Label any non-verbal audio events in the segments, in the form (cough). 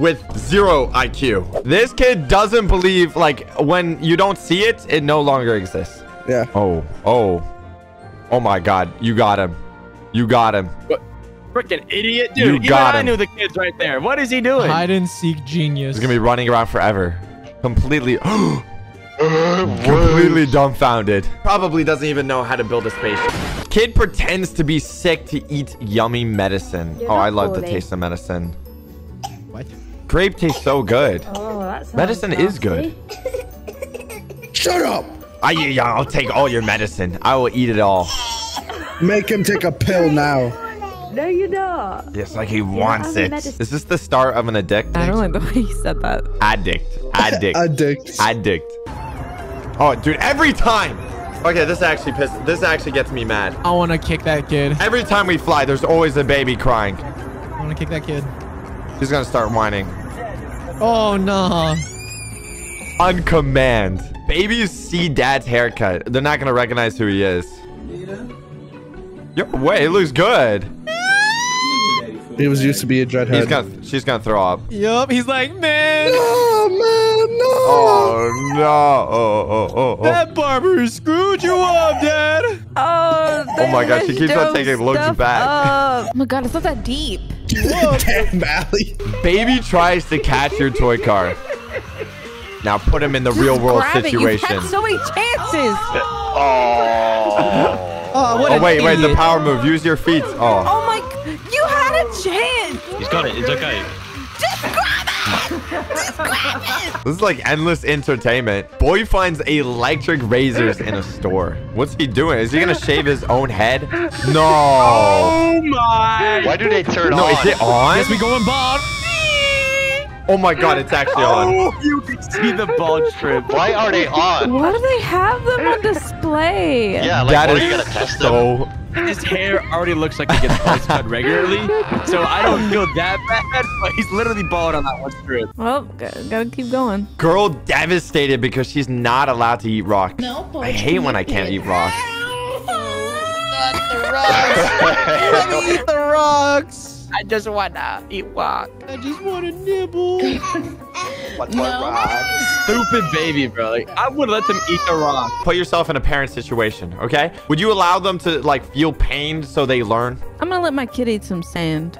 with zero IQ. This kid doesn't believe, like, when you don't see it, it no longer exists. Yeah. Oh, oh. Oh my god. You got him. You got him. What? Freaking idiot, You dude. Even got him. I knew the kid's right there. What is he doing? Hide and seek genius. He's gonna be running around forever. Completely. (gasps) Uh, completely dumbfounded. Probably doesn't even know how to build a spaceship. Kid pretends to be sick to eat yummy medicine. You're oh, I love the taste of medicine. What? Grape tastes so good. Oh, that sounds Medicine is good. (laughs) Shut up. I, yeah, I'll take all your medicine. I will eat it all. Make him take a pill now. No, you're not. Yes, like he wants having it. medicine. Is this the start of an addict? I don't like the way you said that. Addict. (laughs) Addict. Addict. Addict. Oh, dude, every time. Okay, this actually piss. This actually gets me mad. I want to kick that kid. Every time we fly, there's always a baby crying. I want to kick that kid. He's gonna start whining. Oh no. On command. Babies see dad's haircut. They're not gonna recognize who he is. Yo, wait, it looks good. He was used to be a dreadhead. He's gonna. She's gonna throw up. Yup. He's like, man, Oh man, no. Oh no! Oh, oh oh oh oh. that barber screwed you up, Dad. Oh, Oh my God, she keeps on taking looks stuff back. up. Oh my god, it's not that deep. (laughs) Damn, Allie. Baby tries to catch your toy car. Now put him in the real world Grab it. You've situation. had so many chances. Oh. (laughs) oh, what Oh an wait, wait, the power move. Use your feet. Oh. Oh my, you had a chance. He's got it. It's okay. (laughs) This is like endless entertainment. Boy finds electric razors in a store. What's he doing? Is he gonna shave his own head? No. Oh my. Why do they turn No, on? is it on? Guess we going bald. Oh my god, it's actually on. Oh, you can see the bald strip. Why are they on? Why do they have them on (laughs) display? Yeah, like, That what is are you gonna test them? So. His hair already looks like he gets (laughs) buzz cut regularly, so I don't feel that bad. But he's literally bald on that one strip. Well, gotta, gotta keep going. Girl devastated because she's not allowed to eat rocks. I hate when I can't eat rocks. Eat the rocks. (laughs) (laughs) I just wanna eat rock. I just want to nibble. Stupid baby, bro. Like, I would let them eat the rock. Put yourself in a parent situation, okay? Would you allow them to like feel pain so they learn? I'm gonna let my kid eat some sand.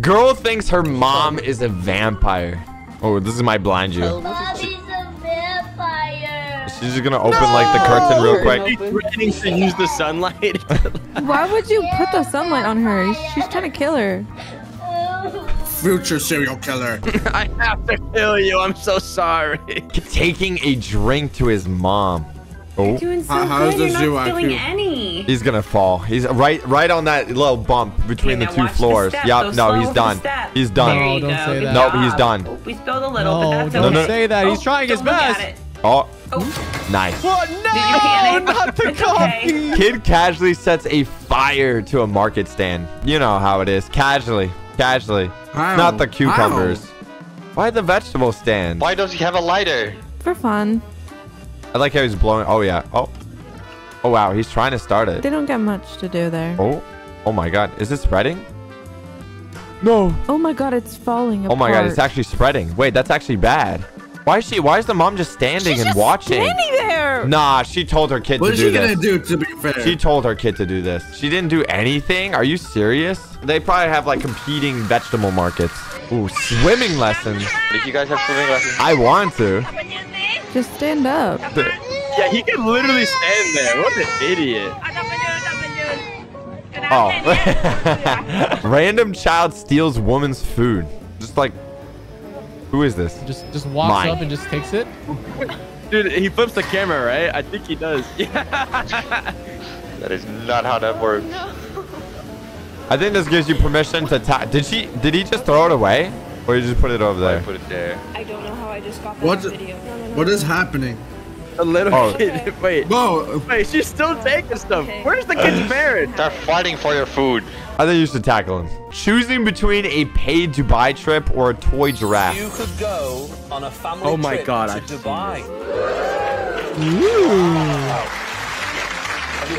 Girl thinks her mom is a vampire. Oh, this is my blind you. Bobby's a vampire. She's just gonna open like the curtain real quick. He's threatening to use the sunlight. Why would you put the sunlight on her? She's trying to kill her. Future serial killer. (laughs) I have to kill you. I'm so sorry. (laughs) Taking a drink to his mom. Oh, Doing so How- good, you're not feeling any. he's gonna fall. He's right, right on that little bump between Okay, the two watch the floors. step. Yep. No, he's done. He's done. No, don't go. say Good that. Nope, he's done. Oh, we spilled a little, No, but that's don't okay. no. say that. He's Oh, trying his don't look at best. Oh, Oh, nice. What? Did you No, not the It's okay. coffee. Kid casually sets a fire to a market stand. You know how it is. Casually. Casually. How? Not the cucumbers. Why the vegetable stand? Why does he have a lighter? For fun. I like how he's blowing. Oh, yeah. Oh. Oh, wow. He's trying to start it. They don't get much to do there. Oh. Oh, my God. Is it spreading? No. Oh my god, it's falling apart. Oh, my God. It's actually spreading. Wait, that's actually bad. Why is she? Why is the mom just standing She's and just watching? standing there. Nah, she told her kid What to is do she gonna this. do? To be fair, She told her kid to do this. She didn't do anything? Are you serious? They probably have like competing vegetable markets. Ooh, swimming lessons. If you guys have swimming lessons, I want to. Just stand up. Yeah, he can literally stand there. What an idiot. Oh. (laughs) Random child steals woman's food. Just like, who is this? Just just walks Mine. up and just takes it. Dude, he flips the camera, right? I think he does. (laughs) Yeah. that is not how that oh, works. I think this gives you permission to ta- Did she, did he just throw it away? Or you just put it over there? I there? put it there. I don't know how I just got that What's video. what is happening? A little Oh. kid. (laughs) Wait. Whoa! Wait, she's still taking stuff. Where's the kid's (sighs) parent? Start fighting for your food. I think you should tackle him. Choosing between a paid Dubai trip or a toy giraffe. You could go on a family Oh my trip God, to I've seen Dubai. Ooh.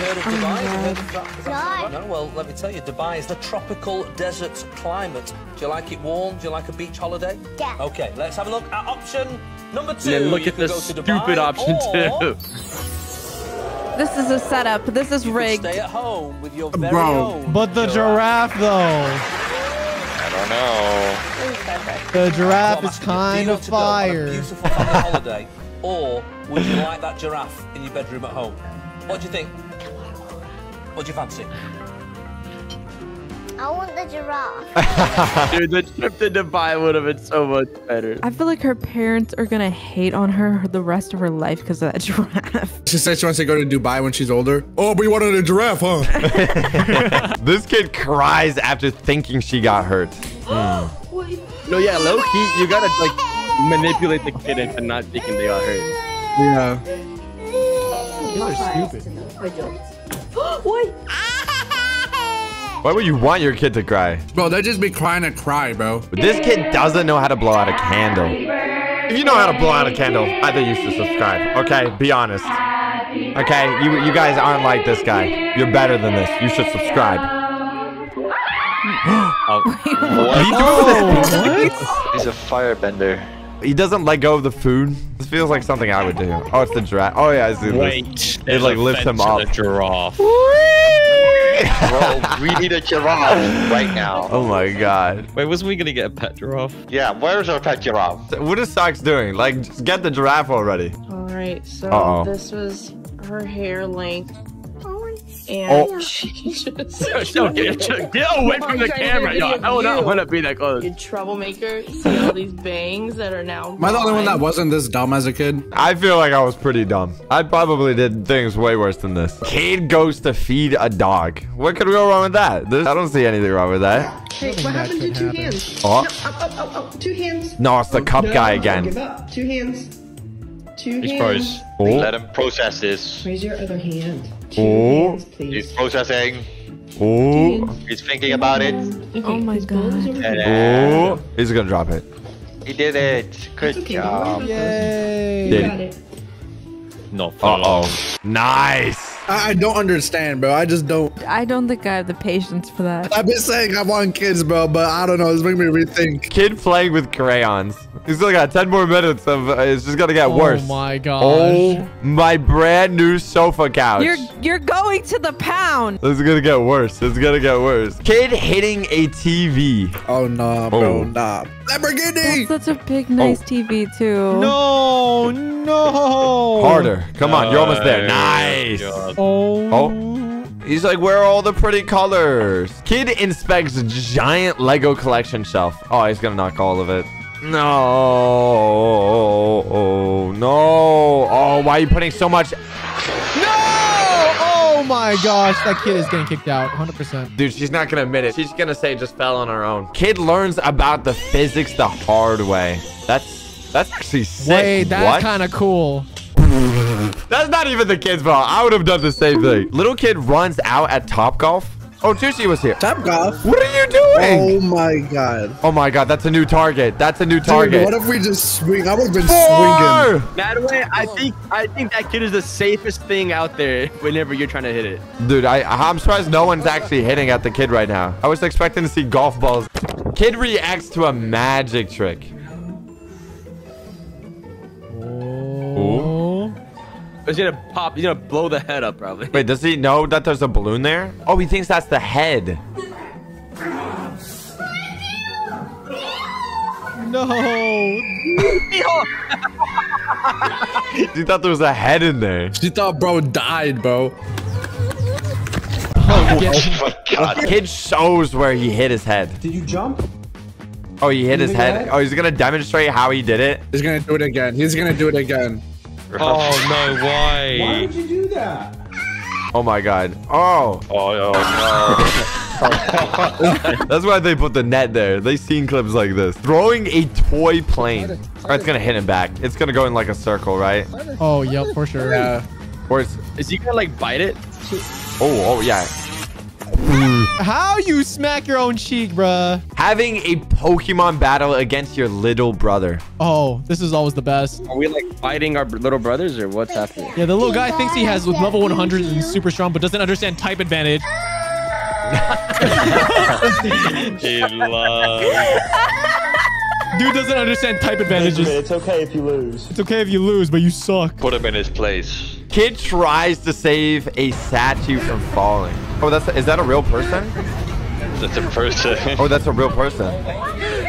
Have you heard of oh, Dubai? Have you heard of that? Is that No. no, well, let me tell you, Dubai is the tropical desert climate. Do you like it warm? Do you like a beach holiday? Yeah. Okay, let's have a look at option number two. And then look You at this the Dubai, stupid option or too. This is a setup. This is you rigged. Stay at home with your very Bro. own. But the giraffe, though. I don't know. The giraffe is I'm asking you, do kind of want to go on a fire. beautiful holiday, or would you like that giraffe in your bedroom at home? What do you think? What do you fancy? I want the giraffe. (laughs) Dude, the trip to Dubai would have been so much better. I feel like her parents are gonna hate on her the rest of her life because of that (laughs) giraffe. She said she wants to go to Dubai when she's older. Oh, but you wanted a giraffe, huh? (laughs) This kid cries after thinking she got hurt. (gasps) No, yeah, low key, you gotta like manipulate the kid into not thinking they got hurt. yeah. Kids are stupid. Why Why would you want your kid to cry? Bro, they just be crying to cry, bro. This kid doesn't know how to blow out a candle. If you know how to blow out a candle, I think you should subscribe. Okay, be honest. Okay, you you guys aren't like this guy. You're better than this. You should subscribe. (gasps) Oh. What? He's a firebender. He doesn't let go of the food. This feels like something I would do. Oh, it's the giraffe. Oh yeah, I see. this. Wait, It like lifts him up. A giraffe. Bro, we need a giraffe right now. (laughs) Oh my god. Wait, wasn't we gonna get a pet giraffe? Yeah, where's our pet giraffe? What is Socks doing? Like, just get the giraffe already. All right, so Uh-oh. this was her hair length, Oh. and Oh. (laughs) she just Yo, get, get away from the I'm trying to camera. get a Yo, video I would not want to be that close. you troublemaker. See all these bangs that are now. Am I the only one that wasn't this dumb as a kid? I feel like I was pretty dumb. I probably did things way worse than this. Cade goes to feed a dog. What could go wrong with that? There's, I don't see anything wrong with that. Hey, what happened to two hands? Oh. No, up, up, up, up. Two hands. No, it's the cup No, guy Give again. up. Two hands. Two He's hands. froze. Oh, Let him process this. Raise your other hand. Two Oh. hands, please. He's processing. oh, He's thinking about it. Okay, Oh my his bowl is God. over here. And oh. He's gonna drop it. he did it. Good okay, job. about Yay. You Did got it. Not for Uh oh. Nice. I, I don't understand, bro. I just don't. I don't think I have the patience for that. I've been saying I want kids, bro, but I don't know. It's making me rethink. Kid playing with crayons. He's still got 10 more minutes of. Uh, it's just gonna get Oh worse. Oh my gosh. Oh my brand new sofa couch. You're you're going to the pound. This is gonna get worse. It's gonna get worse. Kid hitting a TV. Oh, nah, bro. Oh. Nah. Lamborghini! That's such a big, nice TV too. No, no. Harder. Come on, you're almost there. Oh, Nice. God. Oh. Oh. He's like, where are all the pretty colors? Kid inspects giant Lego collection shelf. Oh, he's gonna knock all of it. No. Oh, no. Oh, why are you putting so much? No! Oh my gosh, that kid is getting kicked out. 100%. Dude, she's not gonna admit it. She's gonna say it just fell on her own. Kid learns about the physics the hard way. That's that's actually sick. Wait, that's kind of cool. That's not even the kid's fault. I would have done the same thing. Little kid runs out at Top Golf. Oh, Tushi was here. Top golf. What are you doing? Oh my god. Oh my god, that's a new target. That's a new Dude, target. what if we just swing? I would have been swinging. Four! Madway, I think I think that kid is the safest thing out there whenever you're trying to hit it. Dude, I, I'm surprised no one's actually hitting at the kid right now. I was expecting to see golf balls. Kid reacts to a magic trick. It's gonna pop. He's gonna blow the head up probably. Wait, does he know that there's a balloon there? Oh, he thinks that's the head. No. (laughs) He thought there was a head in there. She thought bro died, bro. Oh, get- Oh my god. Kid shows where he hit his head. Did you jump? Oh, he hit his head. Oh, he's gonna demonstrate how he did it. He's gonna do it again. He's gonna do it again. Oh no, why? Why would you do that? Oh my god. Oh, Oh, oh (laughs) that's why they put the net there. They seen clips like this. Throwing a toy plane. Oh, it's gonna hit him back. It's gonna go in like a circle, right? Oh, yep, for sure. Yeah. Or it's Is he gonna like bite it? oh oh yeah. Mm. How you smack your own cheek, bruh? Having a Pokemon battle against your little brother. Oh, this is always the best. Are we like fighting our little brothers or what's happening? Yeah, the little guy thinks he has level 100 and super strong, but doesn't understand type advantage. (laughs) He loves. Dude doesn't understand type advantages. It's okay if you lose. It's okay if you lose, but you suck. Put him in his place. Kid tries to save a statue from falling. Oh, that's is that a real person? That's a person. Oh, that's a real person.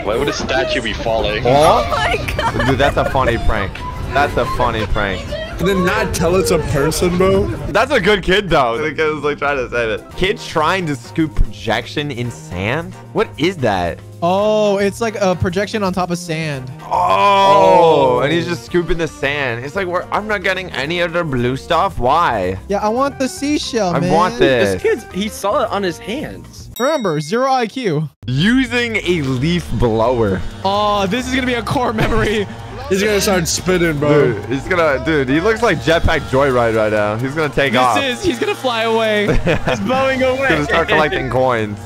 Why would a statue be falling? Oh, my god. dude, that's a funny prank. That's a funny prank. And then not tell it's a person, bro. That's a good kid though. The kid was like trying to save it. Kid trying to scoop projection in sand. What is that? Oh, it's like a projection on top of sand. Oh, and he's just scooping the sand. It's like we're, I'm not getting any of the blue stuff. Why? Yeah, I want the seashell, I man. want this. This kid's he saw it on his hands. Remember, zero IQ. Using a leaf blower. Oh, this is gonna be a core memory. He's gonna start spinning, bro. Dude, he's gonna, dude, he looks like Jetpack Joyride right now. He's gonna take off. This is, he's gonna fly away. (laughs) He's blowing away. He's gonna start collecting coins.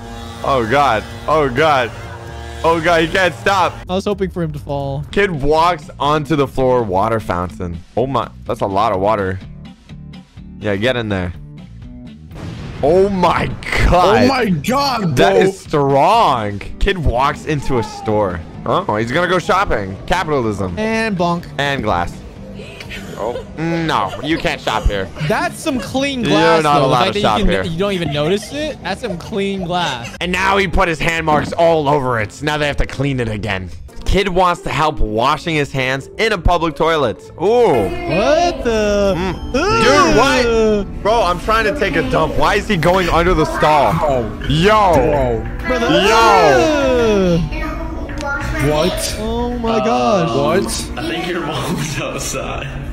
Oh god. Oh god. Oh god, he can't stop. I was hoping for him to fall. Kid walks onto the floor water fountain. Oh my, that's a lot of water. Yeah, get in there. Oh my god. Oh my god, bro. That is strong. Kid walks into a store. Oh, he's gonna go shopping. Capitalism. And bonk. And glass. Oh, no, you can't shop here. That's some clean You're glass, not though. The allowed to shop you, can, here. you don't even notice it. That's some clean glass. And now he put his hand marks all over it. So now they have to clean it again. Kid wants to help washing his hands in a public toilet. Ooh. What the? Mm. Dude, what? Bro, I'm trying to take a dump. Why is he going under the stall? Yo. Brother. Yo. What? Oh my gosh. What? I think your mom's outside.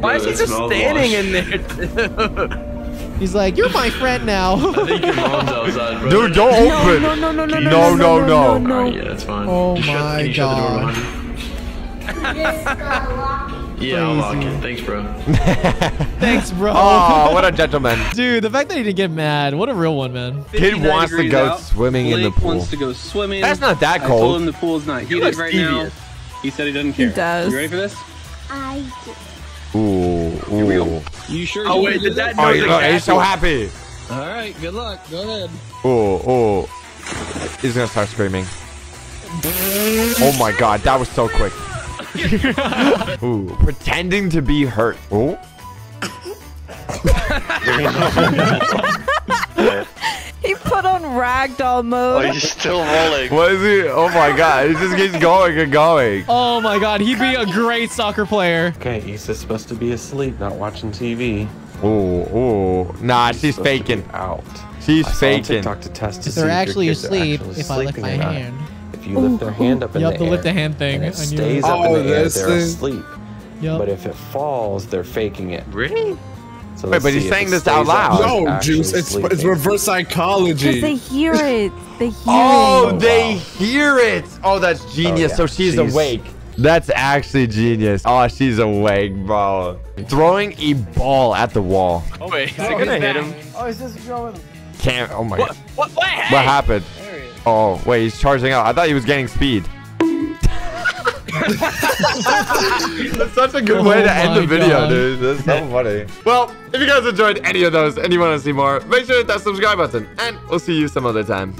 Why is he just standing wash. in there? (laughs) He's like, you're my friend now. I think your mom's outside, bro. Dude, don't open. No, no, no, no, No, no, no. Alright, yeah, that's fine. Oh Can you shut- my can you shut the door God. behind? Yeah, I'll lock it. Thanks, bro. (laughs) Thanks, bro. Oh, what a gentleman. Dude, the fact that he didn't get mad. What a real one, man. Kid wants to go out. swimming in the pool. wants to go swimming. That's not that I told cold. him the pool's not heated looks right now. He said he doesn't care. He does. You ready for this? I do. Ooh, ooh. You sure? Oh you wait, wanna do did that Oh, noise he- look, he's so happy. All right. Good luck. Go ahead. Ooh, ooh. He's gonna start screaming. Oh my god, that was so quick. (laughs) Ooh, pretending to be hurt. Ooh. (laughs) He put on ragdoll Oh, mode. he's still rolling. What is he? Oh my god, he just keeps going and going. (laughs) Oh my god, he'd be a great soccer player. Okay, Issa's supposed to be asleep, not watching TV. Ooh, ooh. Nah, she's supposed faking. Out. She's I saw on faking. TikTok to test to If they're actually kids are asleep, actually if I lift sleeping my hand. If you lift their hand up in You the have to air, lift the hand thing. and it stays it. up Oh, in the air, they're thing? asleep. Yep. But if it falls, they're faking it. Really? So Wait, but he's saying this out loud. No, actually Juice. It's it's sleeping. reverse Because they hear it. They hear Oh, it. they oh, wow. hear it. Oh, that's oh, genius. yeah. So she's, She's- awake. That's actually genius. Oh, she's awake, bro. Throwing a ball at the wall. Oh wait, is it gonna hit him? Oh he's just throwing. Can't. Oh my What? god. What? What? Hey! What happened? Oh, wait, he's charging out. I thought he was gaining speed. That's such a good oh way Oh to end the video, God. dude. That's so funny. Well, if you guys enjoyed any of those and you want to see more, make sure to hit that subscribe button, and we'll see you some other time.